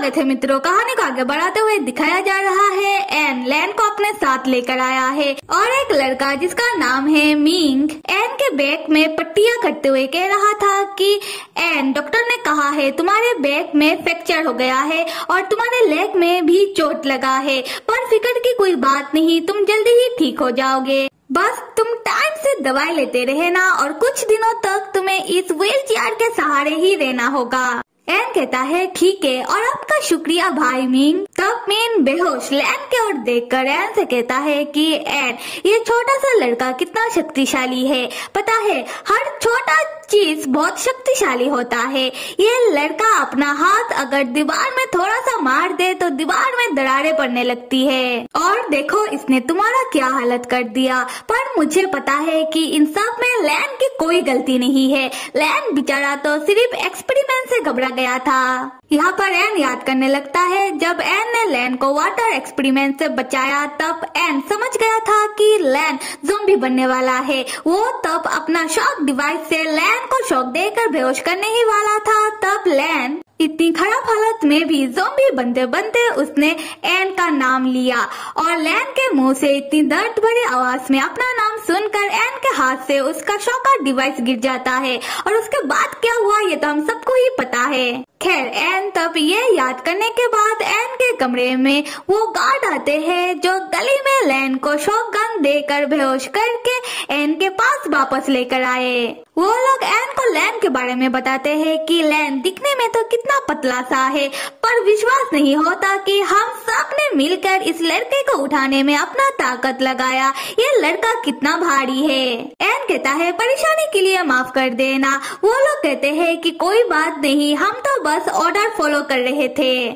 स्वागत है मित्रों। कहानी को आगे बढ़ाते हुए दिखाया जा रहा है, एन लैन को अपने साथ लेकर आया है और एक लड़का जिसका नाम है मिंग, एन के बैग में पट्टियाँ करते हुए कह रहा था कि, एन, डॉक्टर ने कहा है, तुम्हारे बैग में फ्रैक्चर हो गया है और तुम्हारे लेग में भी चोट लगा है, पर फ़िक्र की कोई बात नहीं, तुम जल्दी ही ठीक हो जाओगे। बस तुम टाइम से दवाई लेते रहना और कुछ दिनों तक तुम्हें इस व्हील चेयर के सहारे ही रहना होगा। एन कहता है, ठीक है, और आपका शुक्रिया भाई मीन तब मीन बेहोश लैन के ओर देखकर एन से कहता है कि एन ये छोटा सा लड़का कितना शक्तिशाली है। पता है, हर छोटा चीज़ बहुत शक्तिशाली होता है। ये लड़का अपना हाथ अगर दीवार में थोड़ा सा मार दे तो दीवार में दरारें पड़ने लगती है। और देखो, इसने तुम्हारा क्या हालत कर दिया। पर मुझे पता है कि इन सब में लैन की कोई गलती नहीं है। लैन बेचारा तो सिर्फ़ एक्सपेरिमेंट से घबरा गया था। यहाँ पर एन याद करने लगता है। जब एन ने लैन को वाटर एक्सपेरिमेंट से बचाया, तब एन समझ गया था कि लैन जोम्बी बनने वाला है। वो तब अपना शॉक डिवाइस से लैन को शॉक देकर बेहोश करने ही वाला था। तब लैन इतनी खराब हालत में भी जोम्बी बनते बनते उसने एन का नाम लिया और लैन के मुँह से इतनी दर्द भरी आवाज़ में अपना नाम सुनकर एन के हाथ से उसका शॉकर डिवाइस गिर जाता है। और उसके बाद क्या हुआ, ये तो हम सबको ही पता है। खैर एन तब ये याद करने के बाद एन के कमरे में वो गार्ड आते हैं जो गली में लैन को शॉक गन देकर बेहोश करके एन के पास वापस लेकर आए। वो लोग एन को लैन के बारे में बताते हैं कि लैन दिखने में तो कितना पतला सा है, पर विश्वास नहीं होता कि हम सबने मिलकर इस लड़के को उठाने में अपना ताकत लगाया। ये लड़का कितना भारी है। एन कहता है, परेशानी के लिए माफ़ कर देना। वो लोग कहते हैं कि, कोई बात नहीं, हम तो बस ऑर्डर फॉलो कर रहे थे।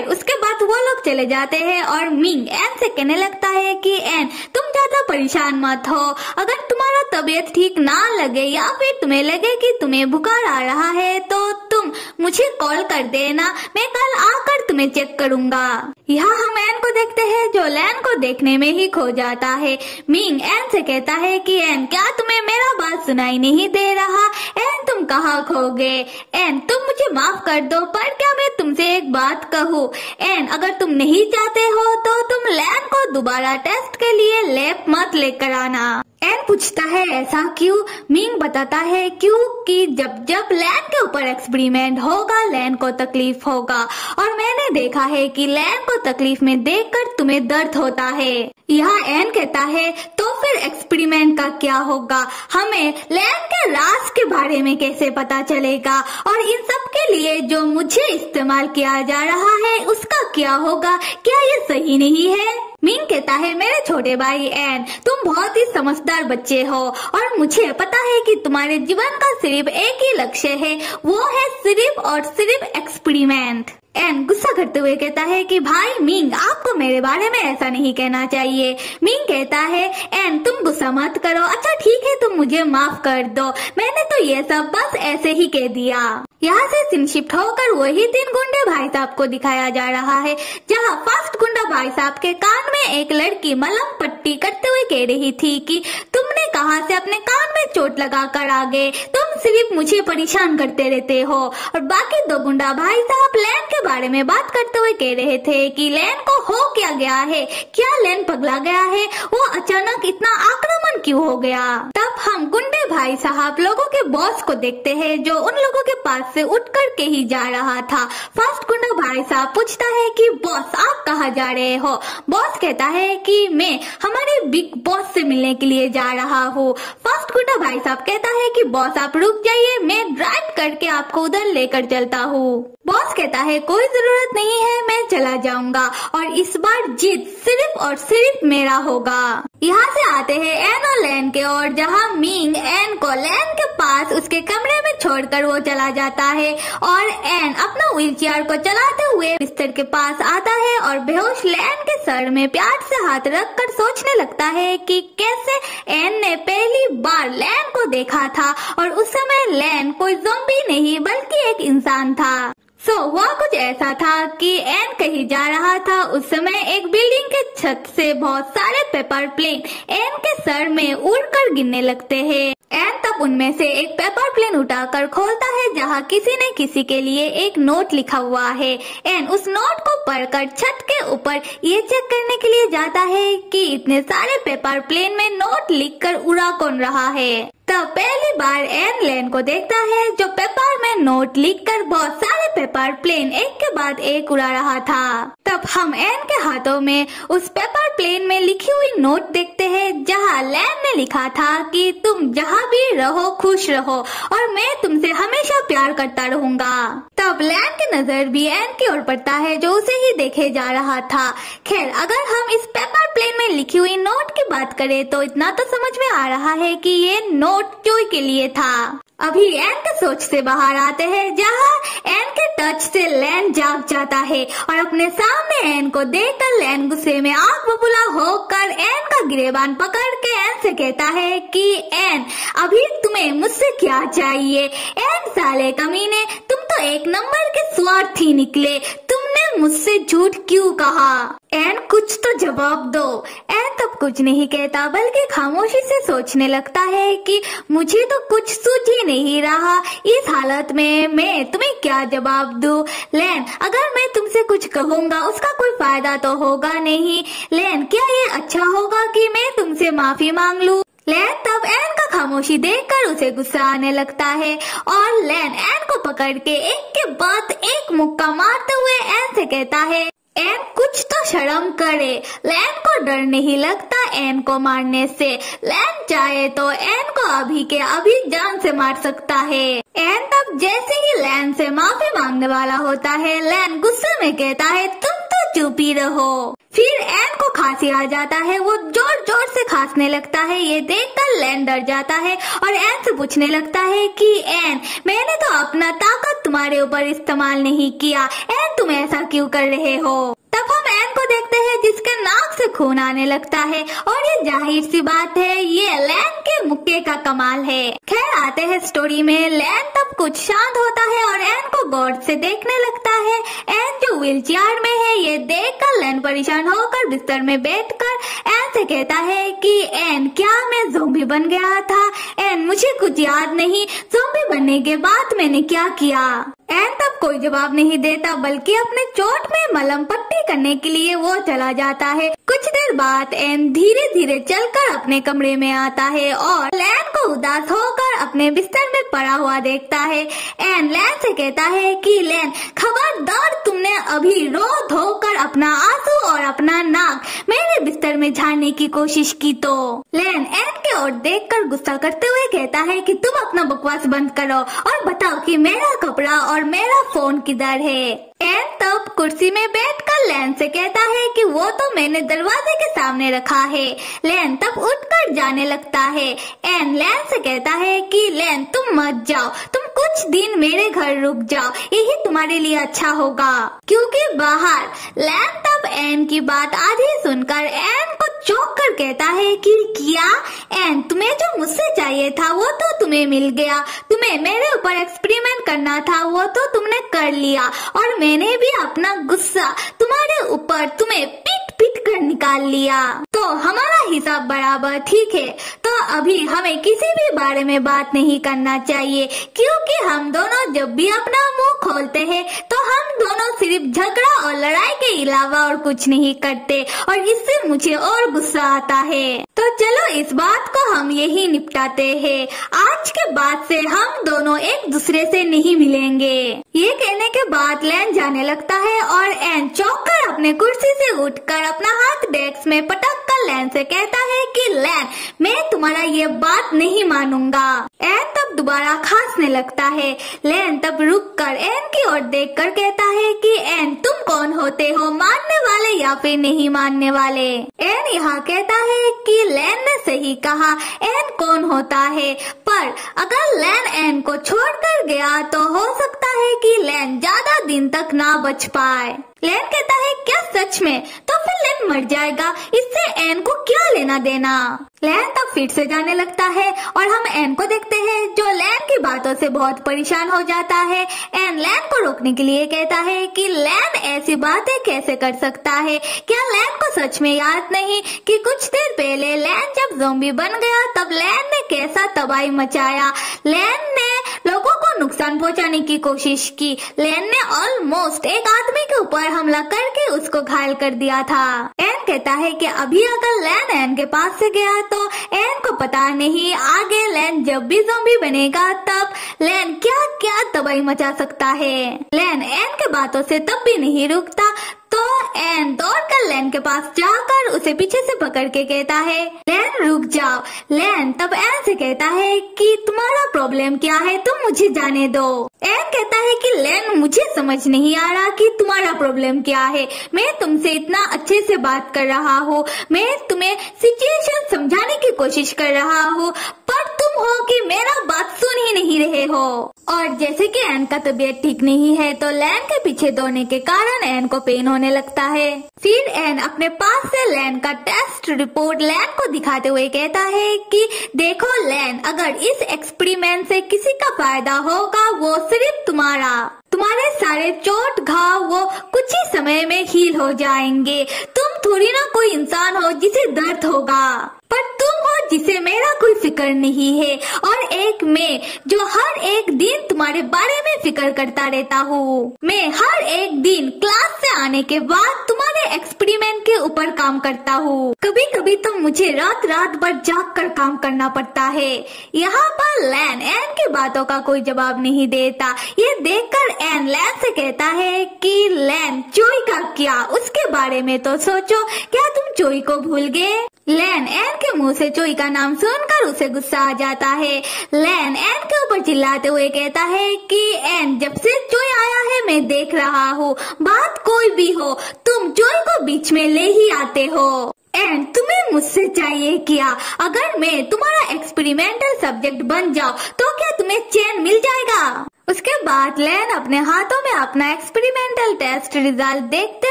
खैर उसके बाद वो लोग चले जाते हैं और मिंग एन से कहने लगता है कि एन तुम ज़्यादा परेशान मत हो। अगर तुम्हारा तबीयत ठीक ना लगे या फिर तुम्हें लगे कि तुम्हें बुखार आ रहा है तो तुम मुझे कॉल कर देना। मैं कल आकर तुम्हें चेक करूँगा। यहाँ हम एन को देखते हैं, जो लैन को देखने में ही खो जाता है। मिंग एन से कहता है कि एन क्या तुम्हें मेरा बात सुनाई नहीं दे रहा? एन तुम कहाँ खो गए एन, तुम मुझे माफ़ कर दो, पर क्या मैं तुमसे एक बात कहूँ? एन, अगर तुम नहीं चाहते हो तो तुम लैब को दोबारा टेस्ट के लिए लैब मत लेकर आना। एन पूछता है, ऐसा क्यों? मिंग बताता है, क्यों? कि जब जब लैन के ऊपर एक्सपेरिमेंट होगा, लैन को तकलीफ़ होगा। और मैंने देखा है कि लैन को तकलीफ़ में देखकर तुम्हें दर्द होता है। यहाँ एन कहता है तो फिर एक्सपेरिमेंट का क्या होगा? हमें लैन के राज के बारे में कैसे पता चलेगा? और इन सब के लिए जो मुझे इस्तेमाल किया जा रहा है, उसका क्या होगा? क्या ये सही नहीं है? मिंग कहता है, मेरे छोटे भाई एन, तुम बहुत ही समझदार बच्चे हो और मुझे पता है कि तुम्हारे जीवन का सिर्फ़ एक ही लक्ष्य है, वो है सिर्फ़ और सिर्फ़ एक्सपेरिमेंट एन गुस्सा करते हुए कहता है कि भाई, मिंग, आपको मेरे बारे में ऐसा नहीं कहना चाहिए। मिंग कहता है, एन, तुम गुस्सा मत करो। अच्छा ठीक है, तुम मुझे माफ़ कर दो। मैंने तो ये सब बस ऐसे ही कह दिया। यहाँ से सीन शिफ्ट होकर वही तीन गुंडे भाई साहब को दिखाया जा रहा है, जहाँ फ़र्स्ट गुंडा भाई साहब के कान में एक लड़की मलम पट्टी करते हुए कह रही थी कि तुमने कहा से अपने कान में चोट लगा कर आ गए तुम सिर्फ़ मुझे परेशान करते रहते हो। और बाकी दो गुंडा भाई साहब लैन के बारे में बात करते हुए कह रहे थे कि लैन को हो क्या गया है? क्या लैन पगला गया है? वो अचानक इतना आक्रमण क्यों हो गया? हम गुंडे भाई साहब लोगों के बॉस को देखते हैं जो उन लोगों के पास से उठ कर के ही जा रहा था। फ़र्स्ट गुंडा भाई साहब पूछता है कि बॉस आप कहाँ जा रहे हो? बॉस कहता है कि, मैं हमारे बिग बॉस से मिलने के लिए जा रहा हूँ। फ़र्स्ट गुंडा भाई साहब कहता है कि बॉस आप रुक जाइए, मैं ड्राइव करके आपको उधर लेकर चलता हूँ। बॉस कहता है, कोई ज़रूरत नहीं है, मैं चला जाऊँगा और इस बार जीत सिर्फ़ और सिर्फ़ मेरा होगा। यहाँ से आते हैं एन और लैन के और जहाँ मिंग एन को लैन के पास उसके कमरे में छोड़कर वो चला जाता है और एन अपना व्हील चेयर को चलाते हुए बिस्तर के पास आता है और बेहोश लैन के सर में प्यार से हाथ रख कर सोचने लगता है कि कैसे एन ने पहली बार लैन को देखा था और उस समय लैन कोई जोम्बी नहीं, बल्कि एक इंसान था। सो so, वह कुछ ऐसा था कि एन कहीं जा रहा था। उस समय एक बिल्डिंग के छत से बहुत सारे पेपर प्लेन एन के सर में उड़कर गिरने लगते हैं। एन तब उनमें से एक पेपर प्लेन उठाकर खोलता है जहाँ किसी ने किसी के लिए एक नोट लिखा हुआ है। एन उस नोट को पढ़कर छत के ऊपर ये चेक करने के लिए जाता है कि इतने सारे पेपर प्लेन में नोट लिखकर उड़ा कौन रहा है। तब पहली बार एन लेन को देखता है, जो पेपर में नोट लिखकर बहुत सारे पेपर प्लेन एक के बाद एक उड़ा रहा था। तब हम एन के हाथों में उस पेपर प्लेन में लिखी हुई नोट देखते हैं, जहाँ लैन ने लिखा था कि तुम जहाँ भी रहो, खुश रहो, और मैं तुमसे हमेशा प्यार करता रहूँगा। तब लैन की नज़र भी एन की ओर पड़ता है, जो उसे ही देखे जा रहा था। खैर, अगर हम इस पेपर प्लेन में लिखी हुई नोट की बात करें तो इतना तो समझ में आ रहा है कि ये नोट जोई के लिए था। अभी एन के सोच से बाहर आते हैं, जहाँ एन के टच से लैन जाग जाता है और अपने सामने एन को देखकर लैन गुस्से में आग बबूला होकर एन का गिरेबान पकड़ के एन से कहता है कि एन अभी तुम्हें मुझसे क्या चाहिए? एन साले कमीने, तुम तो एक नंबर के स्वार्थी निकले। तुमने मुझसे झूठ क्यों कहा? एन कुछ तो जवाब दो। एन कुछ नहीं कहता, बल्कि खामोशी से सोचने लगता है कि मुझे तो कुछ सूझ ही नहीं रहा। इस हालत में मैं तुम्हें क्या जवाब दूँ? लैन, अगर मैं तुमसे कुछ कहूँगा, उसका कोई फ़ायदा तो होगा नहीं। लैन, क्या ये अच्छा होगा कि मैं तुमसे माफ़ी मांग लूँ? लैन, तब एन का खामोशी देखकर उसे गुस्सा आने लगता है। और लैन एन को पकड़ के एक के बाद एक मुक्का मारते हुए एन से कहता है एन कुछ तो शर्म करे। लैन को डर नहीं लगता एन को मारने से। लैन चाहे तो एन को अभी के अभी जान से मार सकता है। एन तब जैसे ही लैन से माफ़ी मांगने वाला होता है, लैन गुस्से में कहता है, तुम चुप रहो फिर एन को खांसी आ जाता है, वो ज़ोर ज़ोर से खांसने लगता है, ये देखकर लैन डर जाता है और एन से पूछने लगता है कि एन मैंने तो अपना ताकत तुम्हारे ऊपर इस्तेमाल नहीं किया। एन तुम ऐसा क्यों कर रहे हो? एन को देखते हैं, जिसके नाक से खून आने लगता है, और ये ज़ाहिर सी बात है, ये लैन के मुक्के का कमाल है। खैर, आते हैं स्टोरी में लैन तब कुछ शांत होता है, और एन को गौर से देखने लगता है। एन जो व्हील चेयर में है, ये देख कर लैन परेशान होकर बिस्तर में बैठ कर एन से कहता है कि एन क्या मैं जोम्बी बन गया था? एन मुझे कुछ याद नहीं। जोम्बी बनने के बाद मैंने क्या किया? एन तब कोई जवाब नहीं देता, बल्कि अपने चोट में मलम पट्टी करने के लिए वो चला जाता है। कुछ देर बाद एन धीरे धीरे चलकर अपने कमरे में आता है और लैन को उदास होकर अपने बिस्तर में पड़ा हुआ देखता है। एन लैन से कहता है कि लैन खबरदार तुमने अभी रो धोकर अपना आँसू और अपना नाक मेरे बिस्तर में झाड़ने की कोशिश की तो। लैन एन के ओर देखकर गुस्सा करते हुए कहता है कि, तुम अपना बकवास बंद करो और बताओ कि मेरा कपड़ा और मेरा फ़ोन किधर है? एन तब कुर्सी में बैठकर लैन से कहता है कि वो तो मैंने दरवाजे के सामने रखा है। लैन तब उठकर जाने लगता है। एन लैन से कहता है कि, लैन, तुम मत जाओ। तुम कुछ दिन मेरे घर रुक जाओ। यही तुम्हारे लिए अच्छा होगा। क्योंकि बाहर, लैन तब एन की बात आधी सुनकर एन को चौंक कर कहता है कि, क्या? एन तुम्हें जो मुझसे चाहिए था, वो तो तुम्हें मिल गया। तुम्हें मेरे ऊपर एक्सपेरिमेंट करना था, वो तो तुमने कर लिया। और मैंने भी अपना गुस्सा तुम्हारे ऊपर तुम्हें पीट पीट निकाल लिया। तो हमारा हिसाब बराबर ठीक है। तो अभी हमें किसी भी बारे में बात नहीं करना चाहिए, क्योंकि हम दोनों जब भी अपना मुँह खोलते हैं तो हम दोनों सिर्फ़ झगड़ा और लड़ाई के अलावा और कुछ नहीं करते, और इससे मुझे और गुस्सा आता है। तो चलो इस बात को हम यही निपटाते हैं। आज के बाद से हम दोनों एक दूसरे से नहीं मिलेंगे। ये कहने के बाद लैन जाने लगता है और एन चौक कर अपने कुर्सी से उठकर अपना हाथ डेस्क में पटक कर लैन से कहता है कि, लैन, मैं तुम्हारा ये बात नहीं मानूँगा। एन तब दोबारा खांसने लगता है। लैन तब रुक कर एन की ओर देख कर कहता है कि एन तुम कौन होते हो, मानने वाले या फिर नहीं मानने वाले? एन यहाँ कहता है कि, लैन ने सही कहा एन कौन होता है? पर अगर लैन एन को छोड़कर गया तो हो सकता है कि लैन ज़्यादा दिन तक ना बच पाए। लैन कहता है, क्या सच में? तो फिर लैन मर जाएगा। इससे एन को क्या लेना देना? लैन तब फिर से जाने लगता है और हम एन को देखते हैं, जो लैन की बातों से बहुत परेशान हो जाता है। एन लैन को रोकने के लिए कहता है कि लैन ऐसी बातें कैसे कर सकता है? क्या लैन को सच में याद नहीं कि कुछ देर पहले लैन जब जोम्बी बन गया, तब लैन ने कैसा तबाही मचाया? लैन ने लोगों को नुकसान पहुँचाने की कोशिश की। लैन ने ऑलमोस्ट एक आदमी के ऊपर हमला करके उसको घायल कर दिया था। एन कहता है कि अभी अगर लैन एन के पास से गया तो एन को पता नहीं, आगे लैन जब भी जोम्बी बनेगा, तब लैन क्या क्या तबाही मचा सकता है। लैन एन के बातों से तब भी नहीं रुकता तो एन दौड़ कर लैन के पास जाकर उसे पीछे से पकड़ के कहता है, लैन, रुक जाओ। लैन, तब एन से कहता है कि तुम्हारा प्रॉब्लम क्या है, तुम मुझे जाने दो। एन कहता है कि लैन, मुझे समझ नहीं आ रहा कि तुम्हारा प्रॉब्लम क्या है। मैं तुमसे इतना अच्छे से बात कर रहा हूँ। मैं तुम्हें सिचुएशन समझाने की कोशिश कर रहा हूँ, पर तुम हो कि मेरा बात सुन ही नहीं रहे हो। और जैसे कि एन का तबीयत ठीक नहीं है तो लैन के पीछे दौड़ने के कारण एन को पेन होने लगता है। फिर एन अपने पास से लैन का टेस्ट रिपोर्ट लैन को दिखाते हुए कहता है कि, देखो लैन अगर इस एक्सपेरिमेंट से किसी का फ़ायदा होगा, वो सिर्फ़ तुम्हारा। तुम्हारे सारे चोट, घाव, वो कुछ ही समय में हील हो जाएँगे। तुम थोड़ी ना कोई इंसान हो जिसे दर्द होगा। पर तुम हो जिसे मेरा कोई फ़िक्र नहीं है। और एक मैं, जो हर एक दिन तुम्हारे बारे में फ़िक्र करता रहता हूँ। मैं हर एक दिन क्लास से आने के बाद तुम्हारे एक्सपेरिमेंट के ऊपर काम करता हूँ। कभी कभी तो मुझे रात रात भर जाग कर काम करना पड़ता है। यहाँ पर लैन एन की बातों का कोई जवाब नहीं देता। ये देखकर एन लैन से कहता है कि लैन चोई का क्या? उसके बारे में तो सोचो। क्या तुम चोई को भूल गए? लैन एन के मुँह से चोई का नाम सुनकर उसे गुस्सा आ जाता है। लैन एन के ऊपर चिल्लाते हुए कहता है कि, एन, जब से चोई आया है, मैं देख रहा हूँ। बात कोई भी हो, तुम चोई को बीच में ले ही आते हो। एंड तुम्हें मुझसे चाहिए क्या? अगर मैं तुम्हारा एक्सपेरिमेंटल सब्जेक्ट बन जाऊँ तो क्या तुम्हें चैन मिल जाएगा? उसके बाद लैन अपने हाथों में अपना एक्सपेरिमेंटल टेस्ट रिज़ल्ट देखते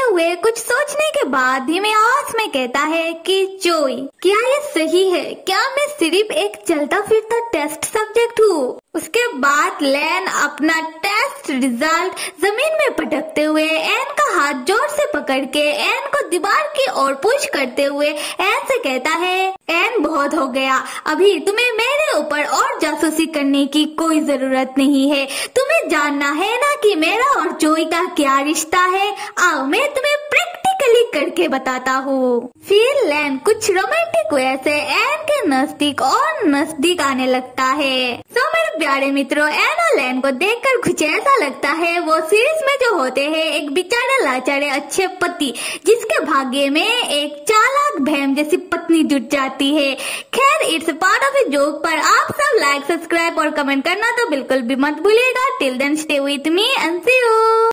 हुए कुछ सोचने के बाद धीमे आवाज़ में कहता है कि चोई क्या ये सही है? क्या मैं सिर्फ़ एक चलता फिरता टेस्ट सब्जेक्ट हूँ? उसके बाद लैन अपना टेस्ट रिज़ल्ट ज़मीन में पटकते हुए एन का हाथ ज़ोर से पकड़ के एन को दीवार की ओर पुश करते हुए एन से कहता है एन बहुत हो गया। अभी तुम्हें मेरे ऊपर और जासूसी करने की कोई ज़रूरत नहीं है। तुम्हें जानना है ना कि मेरा और जोई का क्या रिश्ता है? आओ, मैं तुम्हें प्रैक्टिकली करके बताता हूँ। फिर लैन कुछ रोमांटिक वे से एन के नज़दीक और नज़दीक आने लगता है। सो मेरे प्यारे मित्रों एन और लैन को देखकर कुछ ऐसा लगता है, वो सीरीज़ में जो होते हैं, एक बिचारे लाचारे अच्छे पति, जिसके भाग्य में एक चालाक भैम जैसी पत्नी जुट जाती है। खैर it's part of a joke पर आप सब लाइक सब्सक्राइब और कमेंट करना तो बिल्कुल भी मत भूलिएगा। Till then stay with me and see you